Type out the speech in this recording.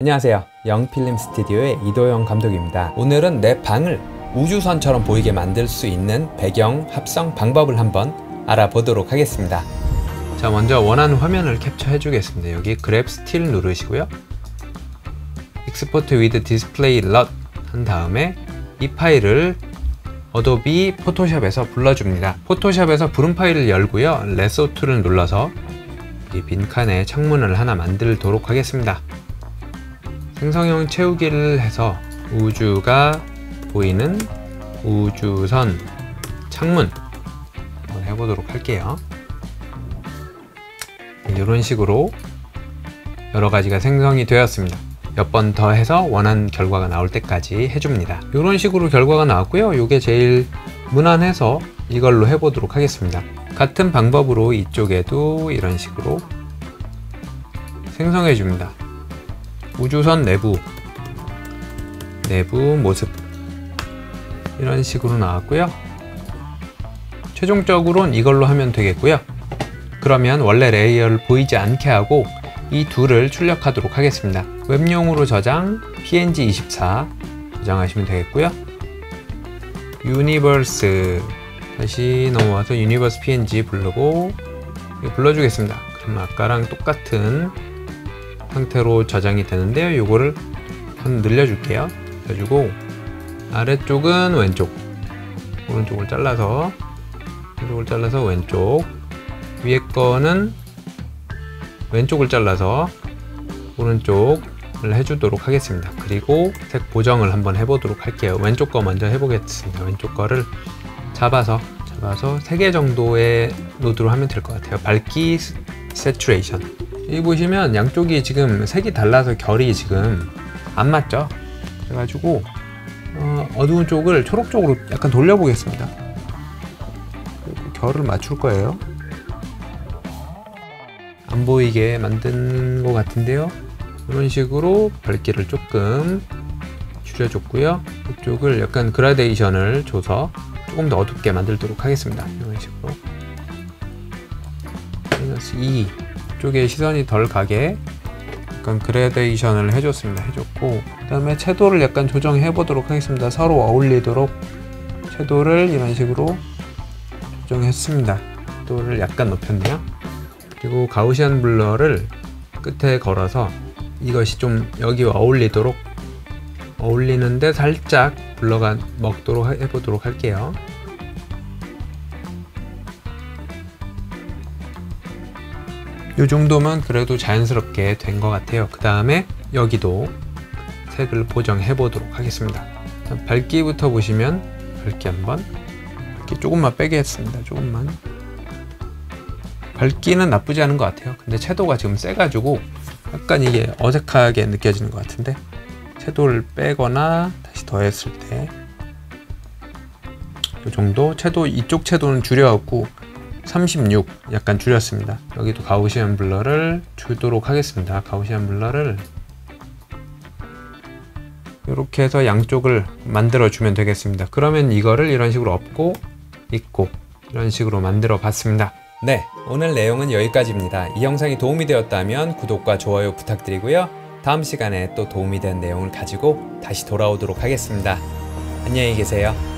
안녕하세요. 영필름 스튜디오의 이도영 감독입니다. 오늘은 내 방을 우주선처럼 보이게 만들 수 있는 배경 합성 방법을 한번 알아보도록 하겠습니다. 자, 먼저 원하는 화면을 캡처해 주겠습니다. 여기 grab still 누르시고요. export with display LUT 한 다음에 이 파일을 어도비 포토샵에서 불러줍니다. 포토샵에서 부른 파일을 열고요. lasso tool을 눌러서 이 빈칸에 창문을 하나 만들도록 하겠습니다. 생성형 채우기를 해서 우주가 보이는 우주선 창문 한번 해보도록 할게요. 이런 식으로 여러 가지가 생성이 되었습니다. 몇 번 더 해서 원하는 결과가 나올 때까지 해줍니다. 이런 식으로 결과가 나왔고요. 이게 제일 무난해서 이걸로 해보도록 하겠습니다. 같은 방법으로 이쪽에도 이런 식으로 생성해 줍니다. 우주선 내부 내부 모습 이런 식으로 나왔고요. 최종적으로는 이걸로 하면 되겠고요. 그러면 원래 레이어를 보이지 않게 하고 이 둘을 출력하도록 하겠습니다. 웹용으로 저장 png24 저장하시면 되겠고요. universe 다시 넘어와서 universe png 부르고 불러주겠습니다. 그럼 아까랑 똑같은 상태로 저장이 되는데요. 요거를 한 늘려줄게요. 그래가지고 아래쪽은 왼쪽 오른쪽을 잘라서 오른쪽을 잘라서 왼쪽 위에 거는 왼쪽을 잘라서 오른쪽을 해주도록 하겠습니다. 그리고 색 보정을 한번 해보도록 할게요. 왼쪽 거 먼저 해보겠습니다. 왼쪽 거를 잡아서 잡아서 3개 정도의 노드로 하면 될 것 같아요. 밝기 세츄레이션 여기 보시면 양쪽이 지금 색이 달라서 결이 지금 안 맞죠? 그래가지고 어, 어두운 쪽을 초록 쪽으로 약간 돌려보겠습니다. 결을 맞출 거예요. 안 보이게 만든 것 같은데요. 이런 식으로 밝기를 조금 줄여줬고요. 이쪽을 약간 그라데이션을 줘서 조금 더 어둡게 만들도록 하겠습니다. 이런 식으로. 마이너스 2 쪽에 시선이 덜 가게 약간 그라데이션을 해줬습니다. 해줬고 그 다음에 채도를 약간 조정해 보도록 하겠습니다. 서로 어울리도록 채도를 이런 식으로 조정했습니다. 채도를 약간 높였네요. 그리고 가우시안 블러를 끝에 걸어서 이것이 좀 여기와 어울리도록 어울리는데 살짝 블러가 먹도록 해보도록 할게요. 이 정도면 그래도 자연스럽게 된 것 같아요. 그 다음에 여기도 색을 보정해 보도록 하겠습니다. 밝기부터 보시면 밝기 한번 밝기 조금만 빼게 했습니다. 조금만 밝기는 나쁘지 않은 것 같아요. 근데 채도가 지금 세가지고 약간 이게 어색하게 느껴지는 것 같은데 채도를 빼거나 다시 더했을 때 이 정도 채도 이쪽 채도는 줄여갖고 36 약간 줄였습니다. 여기도 가우시안 블러를 주도록 하겠습니다. 가우시안 블러를 이렇게 해서 양쪽을 만들어 주면 되겠습니다. 그러면 이거를 이런 식으로 엎고 입고 이런 식으로 만들어 봤습니다. 네, 오늘 내용은 여기까지입니다. 이 영상이 도움이 되었다면 구독과 좋아요 부탁드리고요. 다음 시간에 또 도움이 된 내용을 가지고 다시 돌아오도록 하겠습니다. 안녕히 계세요.